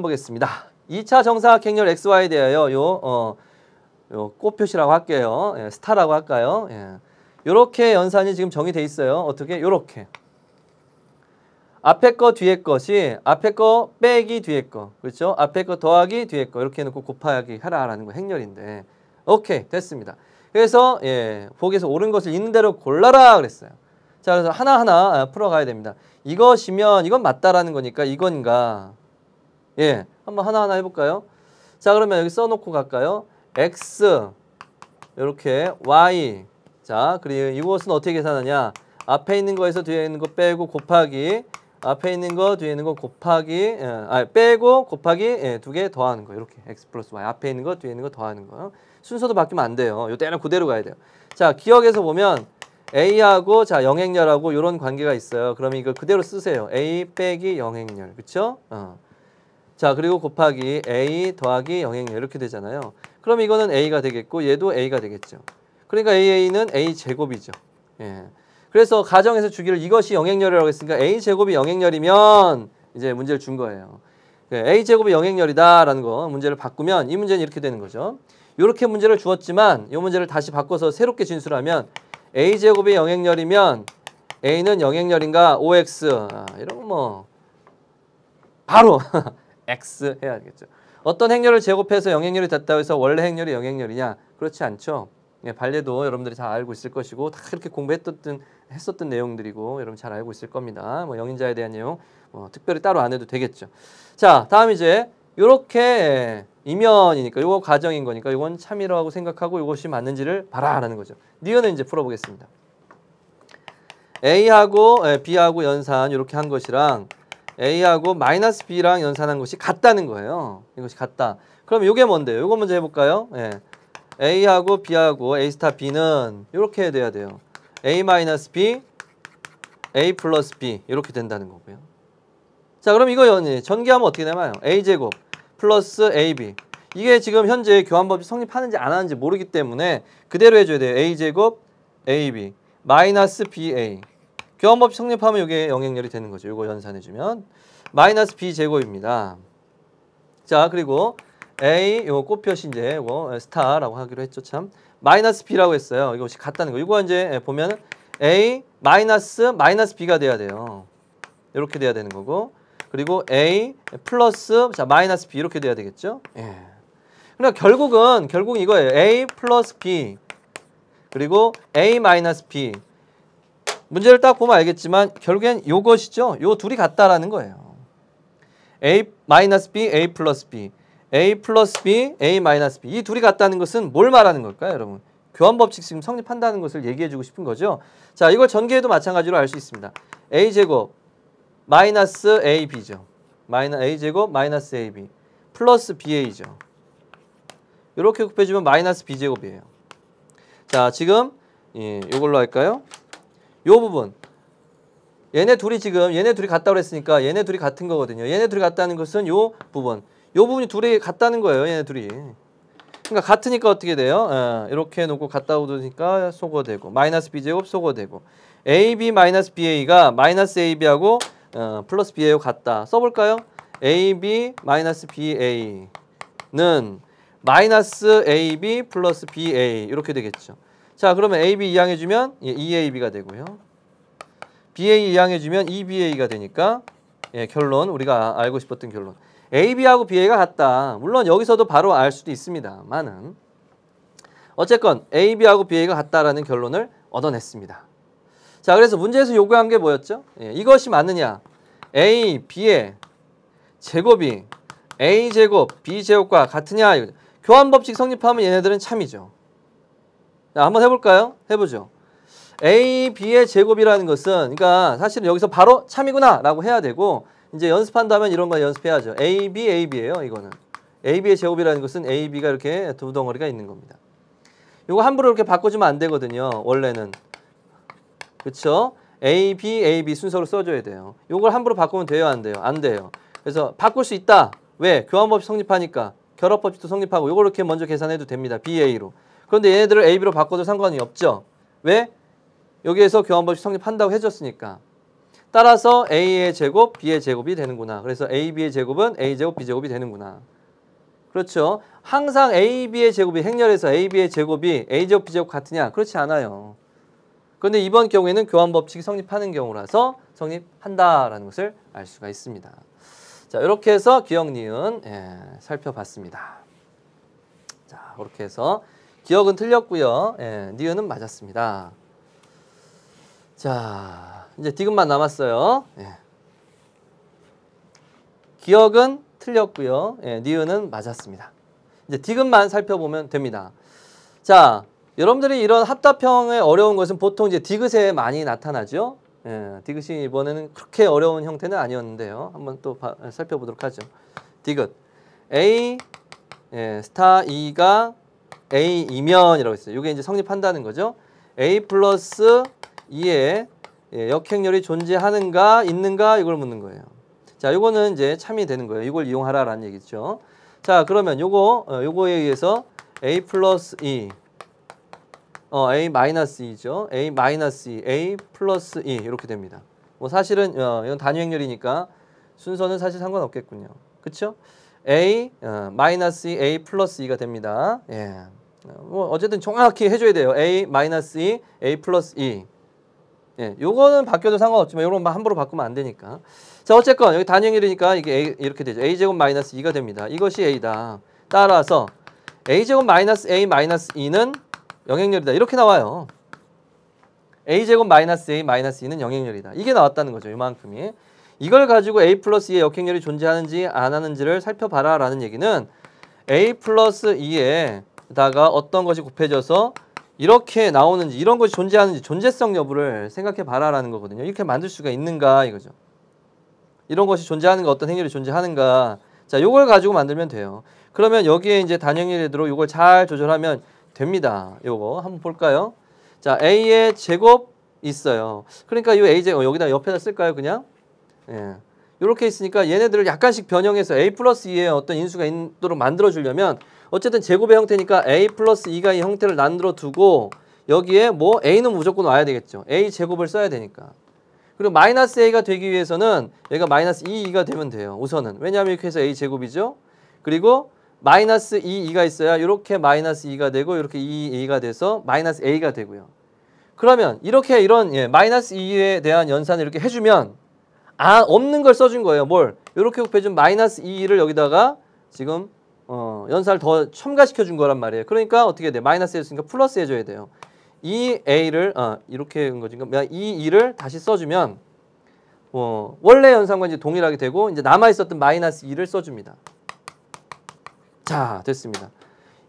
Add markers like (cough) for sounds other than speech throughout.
보겠습니다. 2차 정사각 행렬 XY에 대하여 요, 어, 요 꽃표시라고 할게요. 예, 스타라고 할까요? 예. 요렇게 연산이 지금 정의돼 있어요. 어떻게? 요렇게. 앞에 거 뒤에 것이 앞에 거 빼기 뒤에 거. 그렇죠? 앞에 거 더하기 뒤에 거. 이렇게 해놓고 곱하기 하라라는 거 행렬인데. 오케이. 됐습니다. 그래서 예, 보기에서 옳은 것을 있는 대로 골라라 그랬어요. 자, 그래서 하나하나 아, 풀어가야 됩니다. 이것이면 이건 맞다라는 거니까 이건가 예, 한번 하나하나 해볼까요? 자, 그러면 여기 써놓고 갈까요? x 이렇게 y 자, 그리고 이것은 어떻게 계산하냐? 앞에 있는 거에서 뒤에 있는 거 빼고 곱하기 앞에 있는 거 뒤에 있는 거 곱하기 예, 아, 빼고 곱하기 예, 두 개 더하는 거 이렇게 x 플러스 y 앞에 있는 거 뒤에 있는 거 더하는 거 순서도 바뀌면 안 돼요. 요 때는 그대로 가야 돼요. 자, 기억에서 보면 a하고 자 영행렬하고 이런 관계가 있어요. 그러면 이거 그대로 쓰세요. a 빼기 영행렬 그렇죠? 어. 자 그리고 곱하기 a 더하기 영행렬 이렇게 되잖아요. 그럼 이거는 a가 되겠고 얘도 a가 되겠죠. 그러니까 AA는 A 제곱이죠. 예. 그래서 가정에서 주기를 이것이 영행렬이라고 했으니까 A 제곱이 영행렬이면 이제 문제를 준 거예요. 예, A 제곱이 영행렬이다라는 거 문제를 바꾸면 이 문제는 이렇게 되는 거죠. 이렇게 문제를 주었지만 이 문제를 다시 바꿔서 새롭게 진술하면 A 제곱이 영행렬이면 A는 영행렬인가 OX 아, 이런 거뭐 바로 (laughs) x 해야겠죠. 어떤 행렬을 제곱해서 영행렬이 됐다고 해서 원래 행렬이 영행렬이냐? 그렇지 않죠. 예, 발레도 여러분들이 잘 알고 있을 것이고 다 그렇게 공부했던 했었던 내용들이고 여러분 잘 알고 있을 겁니다. 뭐 영인자에 대한 내용 뭐 특별히 따로 안 해도 되겠죠. 자, 다음 이제 이렇게 이면이니까 이거 가정인 거니까 이건 참이라고 생각하고 이것이 맞는지를 봐라라는 거죠. 니은은 이제 풀어보겠습니다. A하고 B하고 연산 이렇게 한 것이랑 A하고 마이너스 B랑 연산한 것이 같다는 거예요. 이것이 같다. 그럼 이게 뭔데요? 이거 먼저 해볼까요? 예. A하고 B하고 A 스타 B는 이렇게 돼야 돼요. A 마이너스 B, A 플러스 B 이렇게 된다는 거고요. 자 그럼 이거 전개하면 어떻게 되나요? A제곱 플러스 AB 이게 지금 현재 교환법이 성립하는지 안 하는지 모르기 때문에 그대로 해줘야 돼요. A제곱 AB 마이너스 BA 교환법 성립하면 이게 영행렬이 되는 거죠. 이거 연산해주면 마이너스 b 제곱입니다. 자 그리고 a 요 꽃표시 이제 이거 스타라고 하기로 했죠 참 마이너스 b라고 했어요. 이것이 같다는 거. 이거 이제 보면 a 마이너스 마이너스 b가 돼야 돼요. 이렇게 돼야 되는 거고 그리고 a 플러스 자 마이너스 b 이렇게 돼야 되겠죠. 예. 그러니까 결국은 결국 이거예요. a 플러스 b 그리고 a 마이너스 b 문제를 딱 보면 알겠지만 결국엔 요것이죠. 요 둘이 같다라는 거예요. A 마이너스 B, A 플러스 B, A 플러스 B, A 마이너스 B 이 둘이 같다는 것은 뭘 말하는 걸까요, 여러분? 교환 법칙 지금 성립한다는 것을 얘기해주고 싶은 거죠. 자, 이걸 전개해도 마찬가지로 알 수 있습니다. A 제곱 마이너스 AB죠. 마이너 A 제곱 마이너스 AB 플러스 BA죠. 이렇게 곱해주면 마이너스 B 제곱이에요. 자, 지금 예, 이걸로 할까요? 요 부분 얘네 둘이 지금 얘네 둘이 같다고 그랬으니까 얘네 둘이 같은 거거든요. 얘네 둘이 같다는 것은 요 부분 요 부분이 둘이 같다는 거예요. 얘네 둘이 그러니까 같으니까 어떻게 돼요? 어, 이렇게 해놓고 같다고 두니까 소거되고 마이너스 b제곱 소거되고 ab 마이너스 ba가 마이너스 ab하고 어, 플러스 ba하고 같다. 써볼까요? ab 마이너스 ba는 마이너스 ab 플러스 ba 이렇게 되겠죠. 자 그러면 AB 이항해주면 예, EAB가 되고요. BA 이항해주면 EBA가 되니까 예, 결론 우리가 알고 싶었던 결론. AB하고 BA가 같다. 물론 여기서도 바로 알 수도 있습니다만은 어쨌건 AB하고 BA가 같다라는 결론을 얻어냈습니다. 자 그래서 문제에서 요구한 게 뭐였죠? 예, 이것이 맞느냐? A, B의 제곱이 A 제곱, B 제곱과 같으냐? 교환 법칙 성립하면 얘네들은 참이죠. 자, 한번 해볼까요? 해보죠. A, B의 제곱이라는 것은 그러니까 사실은 여기서 바로 참이구나 라고 해야 되고 이제 연습한다면 이런 거 연습해야죠. A, B, A, B예요. 이거는. A, B의 제곱이라는 것은 A, B가 이렇게 두 덩어리가 있는 겁니다. 이거 함부로 이렇게 바꿔주면 안 되거든요. 원래는. 그렇죠? A, B, A, B 순서로 써줘야 돼요. 이걸 함부로 바꾸면 돼요? 안 돼요? 안 돼요. 그래서 바꿀 수 있다. 왜? 교환법이 성립하니까. 결합법칙도 성립하고 이걸 이렇게 먼저 계산해도 됩니다. BA로. 그런데 얘네들을 A, B로 바꿔도 상관이 없죠. 왜? 여기에서 교환법이 성립한다고 해줬으니까. 따라서 a의 제곱, b의 제곱이 되는구나. 그래서 a, b의 제곱은 a 제곱, b 제곱이 되는구나. 그렇죠. 항상 a, b의 제곱이 행렬에서 a, b의 제곱이 a 제곱, b 제곱 같으냐? 그렇지 않아요. 그런데 이번 경우에는 교환 법칙이 성립하는 경우라서 성립한다라는 것을 알 수가 있습니다. 자, 이렇게 해서 기억 니은 예, 살펴봤습니다. 자, 이렇게 해서 기억은 틀렸고요. 예, 니은은 맞았습니다. 자, 이제 디귿만 남았어요. 예. 기억은 틀렸고요. 예, 니은은 맞았습니다. 이제 디귿만 살펴보면 됩니다. 자, 여러분들이 이런 합답형의 어려운 것은 보통 이제 디귿에 많이 나타나죠. 예, 디귿이 이번에는 그렇게 어려운 형태는 아니었는데요. 한번 또 바, 살펴보도록 하죠. 디귿 A 예, 스타 2가 A이면이라고 있어요. 이게 이제 성립한다는 거죠. A 플러스 2의 예, 역행렬이 존재하는가 있는가 이걸 묻는 거예요. 자, 이거는 이제 참이 되는 거예요. 이걸 이용하라라는 얘기죠. 자, 그러면 요거 어, 요거에 의해서 A 플러스 2 어, A 마이너스 2죠. A 마이너스 2, A 플러스 2 이렇게 됩니다. 뭐 사실은 어, 이건 단위 행렬이니까 순서는 사실 상관없겠군요. 그렇죠? A 어, 마이너스 2, A 플러스 2가 됩니다. 예. 뭐 어쨌든 정확히 해줘야 돼요. A 마이너스 2, A 플러스 2. 예, 요거는 바뀌어도 상관없지만 요런 함부로 바꾸면 안 되니까. 자, 어쨌건 여기 단위 행렬이니까 이게 A 이렇게 되죠. A 제곱 마이너스 2가 됩니다. 이것이 A다. 따라서 A 제곱 마이너스 A 마이너스 2는 영행렬이다. 이렇게 나와요. a제곱 마이너스 a 마이너스 2는 영행렬이다. 이게 나왔다는 거죠. 이만큼이. 이걸 가지고 a 플러스 2의 역행렬이 존재하는지 안 하는지를 살펴봐라 라는 얘기는 a 플러스 2에 다가 어떤 것이 곱해져서 이렇게 나오는지 이런 것이 존재하는지 존재성 여부를 생각해 봐라 라는 거거든요. 이렇게 만들 수가 있는가 이거죠. 이런 것이 존재하는가 어떤 행렬이 존재하는가 자 요걸 가지고 만들면 돼요. 그러면 여기에 이제 단행렬이 들어 요걸 잘 조절하면 됩니다. 요거 한번 볼까요? 자, a의 제곱 있어요. 그러니까 이 a 제곱 여기다 옆에다 쓸까요, 그냥? 예. 이렇게 있으니까 얘네들을 약간씩 변형해서 a 플러스 2의 어떤 인수가 있도록 만들어 주려면 어쨌든 제곱의 형태니까 a 플러스 2가 이 형태를 만들어 두고 여기에 뭐 a는 무조건 와야 되겠죠. a 제곱을 써야 되니까. 그리고 마이너스 a가 되기 위해서는 얘가 마이너스 2가 되면 돼요. 우선은. 왜냐하면 이렇게 해서 a 제곱이죠. 그리고 마이너스 2, 2가 있어야 이렇게 마이너스 2가 되고 이렇게 2, 2가 돼서 마이너스 a가 되고요. 그러면 이렇게 이런 예, 마이너스 2에 대한 연산을 이렇게 해주면 아 없는 걸 써준 거예요. 뭘 이렇게 곱해준 마이너스 2를 여기다가 지금 어, 연산을 더 첨가시켜 준 거란 말이에요. 그러니까 어떻게 돼? 마이너스 했으니까 플러스 해줘야 돼요. 이 a를 어, 이렇게 한 거지. 그러니까 이 2를 다시 써주면 어, 원래 연산과 이제 동일하게 되고 이제 남아 있었던 마이너스 2를 써줍니다. 자, 됐습니다.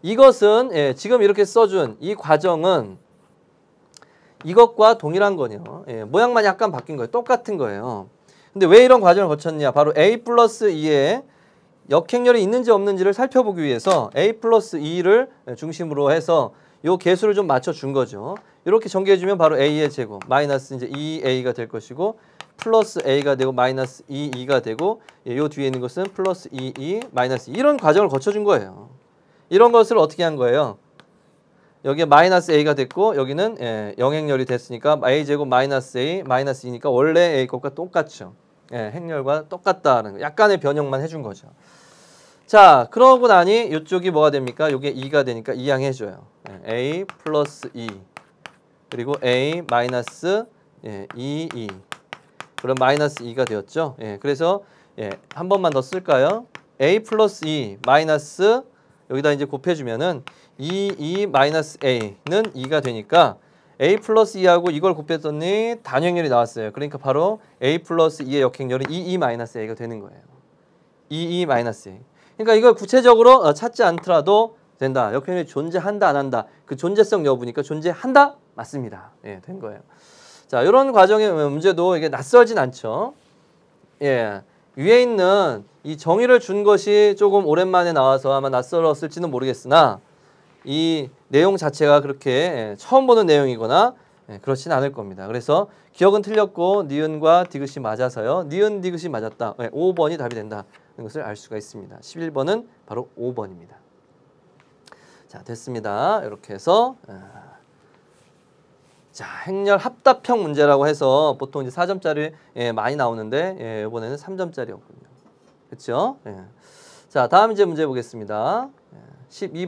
이것은 예, 지금 이렇게 써준 이 과정은 이것과 동일한 거네요. 예, 모양만 약간 바뀐 거예요. 똑같은 거예요. 근데 왜 이런 과정을 거쳤냐? 바로 a 플러스 2에 역행렬이 있는지 없는지를 살펴보기 위해서 a 플러스 2를 중심으로 해서 요 개수를 좀 맞춰준 거죠. 이렇게 전개해주면 바로 a의 제곱 마이너스 이제 2a가 될 것이고 플러스 a가 되고 마이너스 2, 2가 되고 예, 요 뒤에 있는 것은 플러스 2, 2, 마이너스 2 이런 과정을 거쳐준 거예요. 이런 것을 어떻게 한 거예요? 여기에 마이너스 a가 됐고 여기는 예, 영행렬이 됐으니까 a 제곱 마이너스 a 마이너스 2니까 원래 a 것과 똑같죠. 예, 행렬과 똑같다는 약간의 변형만 해준 거죠. 자 그러고 나니 이쪽이 뭐가 됩니까? 이게 2가 되니까 이항해줘요. 예, a 플러스 2 그리고 a 마이너스 예, 2, 2 그럼 마이너스 2가 되었죠. 예, 그래서 예, 한 번만 더 쓸까요? a 플러스 2 마이너스 여기다 이제 곱해주면은 2, 2 마이너스 a는 2가 되니까 a 플러스 2하고 이걸 곱했더니 단형렬이 나왔어요. 그러니까 바로 a 플러스 2의 역행렬은 2, 2 마이너스 a가 되는 거예요. 2, 2 마이너스 a. 그러니까 이걸 구체적으로 어, 찾지 않더라도 된다. 역행렬이 존재한다 안 한다. 그 존재성 여부니까 존재한다 맞습니다. 예, 된 거예요. 자, 이런 과정의 문제도 이게 낯설진 않죠. 예. 위에 있는 이 정의를 준 것이 조금 오랜만에 나와서 아마 낯설었을지는 모르겠으나 이 내용 자체가 그렇게 예, 처음 보는 내용이거나 예, 그렇진 않을 겁니다. 그래서 기억은 틀렸고 니은과 디귿이 맞아서요. 니은 디귿이 맞았다. 5번이 답이 된다는 것을 알 수가 있습니다. 11번은 바로 5번입니다. 자, 됐습니다. 이렇게 해서 아, 자, 행렬 합답형 문제라고 해서 보통 이제 4점짜리 예, 많이 나오는데 예, 이번에는 3점짜리였군요. 그렇죠? 예. 자, 다음 이제 문제 보겠습니다. 예, 12번